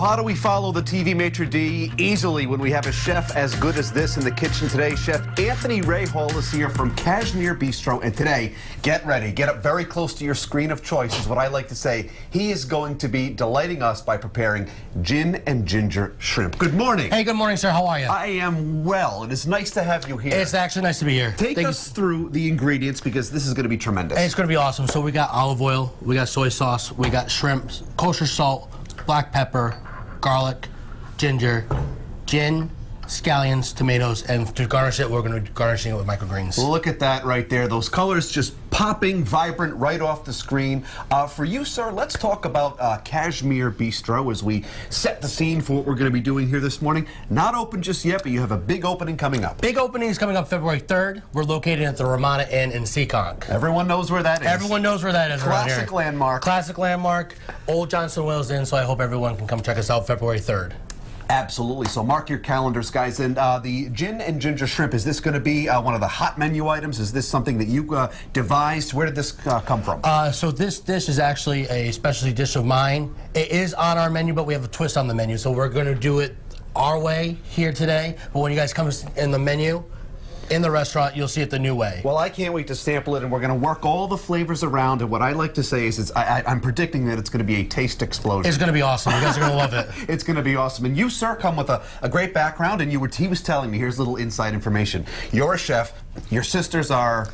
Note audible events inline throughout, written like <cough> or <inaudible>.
How do we follow the TV maitre d' easily when we have a chef as good as this in the kitchen today? Chef Anthony Rahal is here from Kashmir Bistro, and today, get ready, get up very close to your screen of choice, is what I like to say. He is going to be delighting us by preparing gin and ginger shrimp. Good morning. Hey, good morning, sir. How are you? I am well, and it's nice to have you here. It's actually nice to be here. Take Thank us through the ingredients because this is going to be tremendous. Hey, it's going to be awesome. So we got olive oil, we got soy sauce, we got shrimp, kosher salt, black pepper, garlic, ginger, gin, scallions, tomatoes, and to garnish it, we're going to be garnishing it with microgreens. Look at that right there. Those colors just popping, vibrant right off the screen. Uh, for you, sir, let's talk about uh, Kashmir Bistro as we set the scene for what we're going to be doing here this morning. Not open just yet, but you have a big opening coming up. Big opening is coming up February 3rd. We're located at the Ramada Inn in Seekonk. Everyone knows where that is. Everyone knows where that is Classic landmark. Classic landmark. Old Johnson Wales Inn, so I hope everyone can come check us out February 3rd. Absolutely. So mark your calendars, guys. And uh, the gin and ginger shrimp, is this going to be uh, one of the hot menu items? Is this something that you uh, devised? Where did this uh, come from? Uh, so this dish is actually a specialty dish of mine. It is on our menu, but we have a twist on the menu. So we're going to do it our way here today. But when you guys come in the menu, in the restaurant, you'll see it the new way. Well, I can't wait to sample it, and we're going to work all the flavors around. And what I like to say is, it's, I, I, am predicting that it's going to be a taste explosion. It's going to be awesome. You guys are going to love it. <laughs> it's going to be awesome. And you, sir, come with a, a great background, and you were he was telling me here's a little inside information. You're a chef. Your sisters are.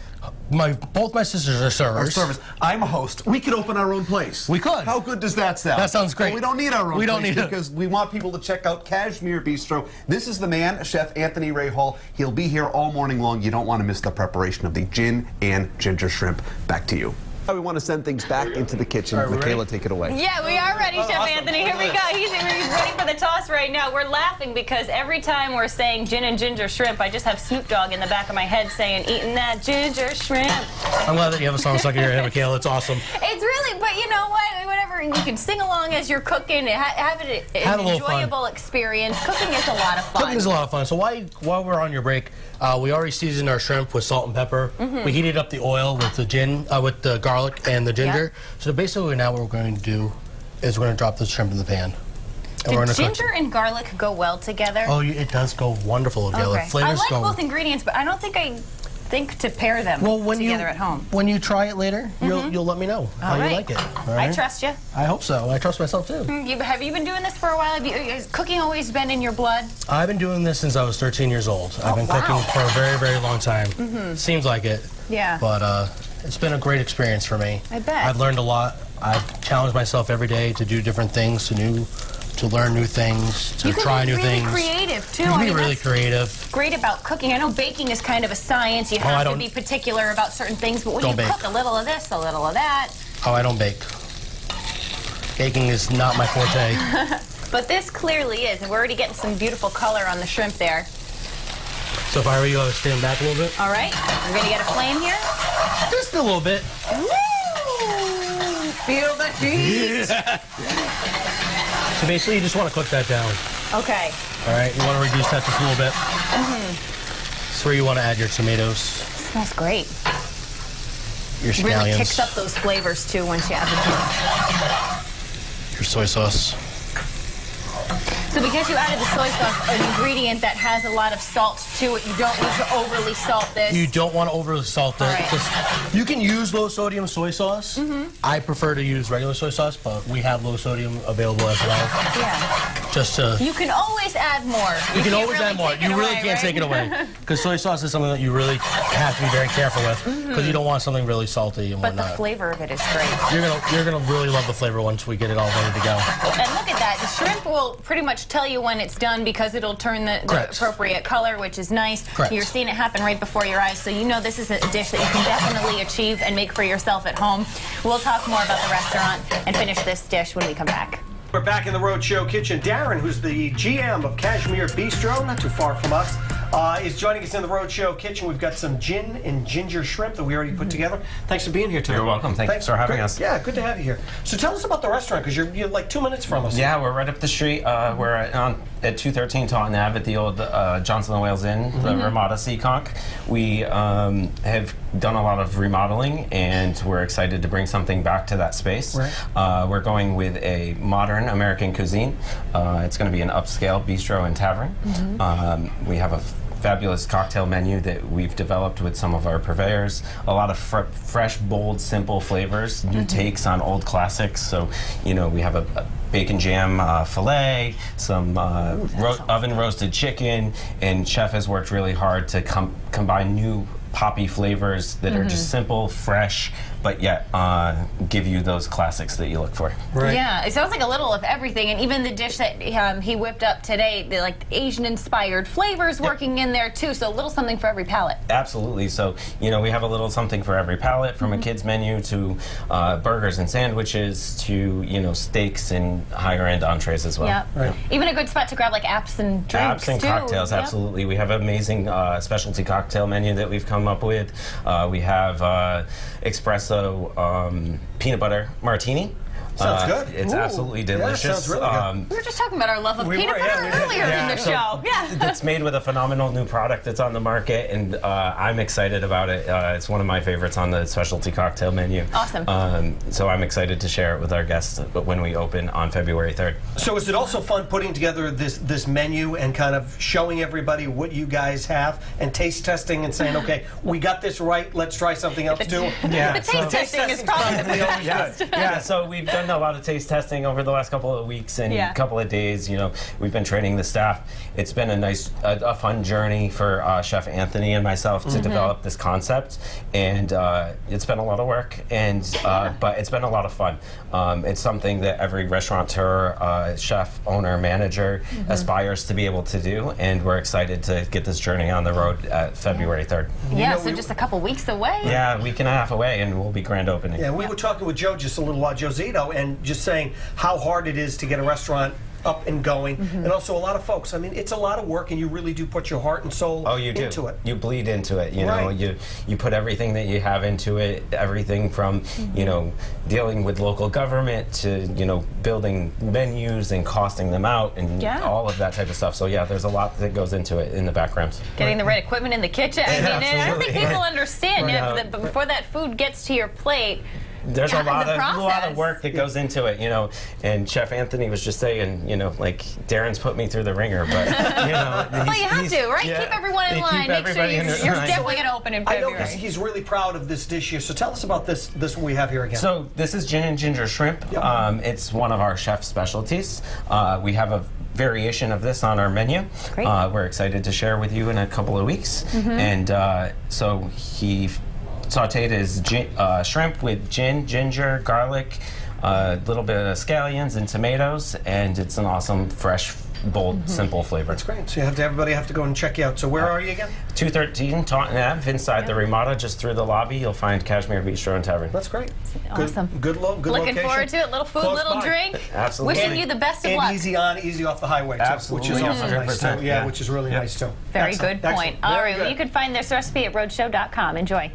My both my sisters are servers. Servers. I'm a host. We could open our own place. We could. How good does that sound? That sounds great. But we don't need our own. We don't place need it because we want people to check out Kashmir Bistro. This is the man, Chef Anthony Rahal. He'll be here all morning long. You don't want to miss the preparation of the gin and ginger shrimp. Back to you. We want to send things back into the kitchen. Right, Michaela, ready? take it away. Yeah, we are ready, Chef awesome. Anthony. Here we go. He's, he's ready for the toss right now. We're laughing because every time we're saying gin and ginger shrimp, I just have Snoop Dogg in the back of my head saying, eating that ginger shrimp. I'm glad that you have a song stuck in your head, Michaela. It's awesome. It's really, but you know what? Whatever, and you can sing along as you're cooking. Ha have it an Have a little fun. enjoyable experience. Cooking is a lot of fun. Cooking is a lot of fun. So while, while we're on your break, uh, we already seasoned our shrimp with salt and pepper. Mm-hmm. We heated up the oil with the gin, uh, with the garlic and the ginger. So basically now what we're going to do is we're going to drop the shrimp in the pan. And we're going to cook. ginger and garlic go well together? Oh, it does go wonderful together. okay. I like both ingredients, but I don't think I think to pair them well, when together you at home. when you try it later, you'll mm-hmm. you'll let me know how All you like it. All I trust you. I hope so. I trust myself too. Mm, you, have you been doing this for a while? Have you, has cooking always been in your blood? I've been doing this since I was 13 years old. I've Oh, been wow. cooking for a very, very long time. Mm-hmm. Seems like it. Yeah. But uh, it's been a great experience for me. I bet. I've learned a lot. I've challenged myself every day to do different things, to new, to learn new things, to you can try be new really things. creative too. You I can be mean, really creative. great about cooking. I know baking is kind of a science. You Oh, have to be particular about certain things, but when you bake. cook a little of this, a little of that. Oh, I don't bake. Baking is not my forte. <laughs> <laughs> But this clearly is, and we're already getting some beautiful color on the shrimp there. so if I were you, I would stand back a little bit. All right, we're gonna get a flame here. Just a little bit. Woo! Feel the heat. <laughs> So basically, you just want to cook that down. Okay. All right, you want to reduce that just a little bit. Mm-hmm. That's where you want to add your tomatoes, Smells great. your scallions, Really kicks up those flavors too once you add the tomatoes. your soy sauce. So because you added the soy sauce, an ingredient that has a lot of salt to it, you don't need to overly salt this. You don't want to overly salt it. Right. You can use low sodium soy sauce. Mm-hmm. I prefer to use regular soy sauce, but we have low sodium available as well. yeah. Just to You can always add more. you can can't always really add more. You really away, can't right? take it away <laughs> because soy sauce is something that you really have to be very careful with because you don't want something really salty and But the whatnot. flavor of it is great. You're gonna you're gonna really love the flavor once we get it all ready to go. And look at that. The shrimp will pretty much tell you when it's done because it'll turn the, the appropriate color, which is nice. Correct. You're seeing it happen right before your eyes, so you know this is a dish that you can definitely achieve and make for yourself at home. We'll talk more about the restaurant and finish this dish when we come back. We're back in the Rhode Show kitchen. Darren, who's the GM of Kashmir Bistro, not too far from us, uh, is joining us in the Rhode Show kitchen. We've got some gin and ginger shrimp that we already put together. Thanks for being here today. You're welcome. Thanks for having Good- us. Yeah, good to have you here. So tell us about the restaurant because you're, you're like two minutes from us. Yeah, we're right up the street. Uh, we're at, on, at 213 Taunton Ave at the old uh, Johnson and Wales Inn, the Ramada Seekonk. We um, have done a lot of remodeling and we're excited to bring something back to that space. Right. Uh, we're going with a modern American cuisine. Uh, it's going to be an upscale bistro and tavern. Um, we have a fabulous cocktail menu that we've developed with some of our purveyors. A lot of fr- fresh, bold, simple flavors, new takes on old classics. So, you know, we have a, a bacon jam uh, filet, some uh, ro- oven roasted chicken, and chef has worked really hard to com- combine new poppy flavors that are just simple, fresh, but yet uh, give you those classics that you look for. Right. Yeah, it sounds like a little of everything, and even the dish that um, he whipped up today, the like Asian-inspired flavors working in there too. So a little something for every palate. Absolutely. So, you know, we have a little something for every palate, from Mm-hmm. a kid's menu to uh, burgers and sandwiches to, you know, steaks and higher end entrees as well. Yeah, Right. even a good spot to grab like apps and drinks Apps and too. cocktails, Yep. absolutely. We have an amazing uh, specialty cocktail menu that we've come up with. Uh, we have uh, espresso um, peanut butter martini. Sounds Uh, good. It's Ooh. absolutely Yeah, delicious. sounds really good. Um, We were just talking about our love of We peanut were, yeah, butter we earlier Yeah, in the so show. Yeah. <laughs> it's made with a phenomenal new product that's on the market, and uh, I'm excited about it. Uh, it's one of my favorites on the specialty cocktail menu. Awesome. Um, so I'm excited to share it with our guests when we open on February 3rd. So is it also fun putting together this this menu and kind of showing everybody what you guys have and taste testing and saying, okay, we got this right. Let's try something else too. <laughs> Yeah, the taste so- testing is testing's probably the probably always yeah, yeah. So we've done a lot of taste testing over the last couple of weeks and Yeah. couple of days. You know, we've been training the staff. It's been a nice, a, a fun journey for uh, Chef Anthony and myself Mm-hmm. to develop this concept, and uh, it's been a lot of work. And uh, but it's been a lot of fun. Um, it's something that every restaurateur, uh, chef, owner, manager Mm-hmm. aspires to be able to do, and we're excited to get this journey on the road at February 3rd. Yeah, know, so we- just a couple weeks away. Yeah, a week and a half away, and we'll be grand opening. Yeah, we were talking with Joe just a little while, Joe Zito, and just saying how hard it is to get a restaurant up and going, Mm-hmm. and also a lot of folks. I mean, it's a lot of work, and you really do put your heart and soul Oh, you do. into it. You bleed into it. You know, you you put everything that you have into it. Everything from Mm-hmm. you know dealing with local government to you know building menus and costing them out and Yeah. all of that type of stuff. So yeah, there's a lot that goes into it in the background. Getting the right equipment in the kitchen. I <laughs> Yeah, mean, I don't think absolutely. people understand Right. you know, that before that food gets to your plate. There's Yeah, a lot the of a lot of work that goes into it, you know. And Chef Anthony was just saying, you know, like Darren's put me through the ringer, but you know, <laughs> Well, he's- you have to, right? yeah, keep everyone in line. Make sure you, in you're line. definitely going to open in I know he's, he's really proud of this dish here. So tell us about this this we have here again. So this is gin and ginger shrimp. Yep. Um, it's one of our chef specialties. Uh, we have a variation of this on our menu. Great. Uh, we're excited to share with you in a couple of weeks. And uh, so he f- sauteed is gin, uh, shrimp with gin, ginger, garlic, a little bit of scallions and tomatoes, and it's an awesome, fresh, bold, mm-hmm. simple flavor. That's great. So you have to everybody have to go and check you out. So where uh, are you again? 213 Taunton Ave, inside the Ramada, just through the lobby, you'll find Cashmere Bistro and Tavern. That's great. Awesome. Good, good, lo- good Looking location. forward to it. Little food, Close little by. drink. Absolutely. Wishing you the best of and luck. easy on, easy off the highway too, which is Absolutely, also nice too. Yeah, yeah. which is really Yeah. nice too. Very Excellent, good point. excellent. All Very right, well, you can find this recipe at rhodeshow.com. Enjoy.